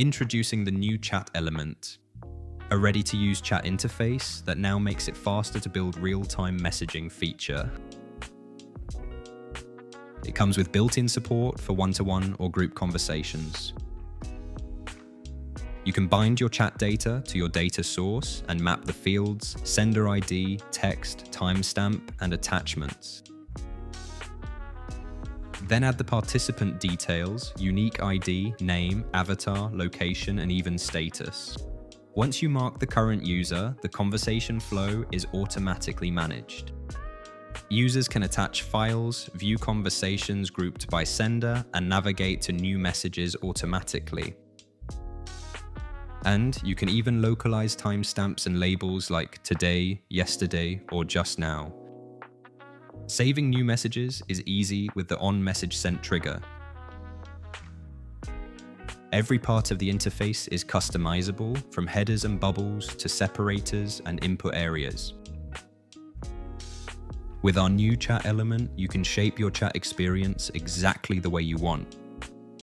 Introducing the new chat element, a ready-to-use chat interface that now makes it faster to build real-time messaging feature. It comes with built-in support for one-to-one or group conversations. You can bind your chat data to your data source and map the fields, sender ID, text, timestamp, and attachments. Then add the participant details, unique ID, name, avatar, location, and even status. Once you mark the current user, the conversation flow is automatically managed. Users can attach files, view conversations grouped by sender, and navigate to new messages automatically. And you can even localize timestamps and labels like today, yesterday, or just now. Saving new messages is easy with the on message sent trigger. Every part of the interface is customizable from headers and bubbles to separators and input areas. With our new chat element, you can shape your chat experience exactly the way you want.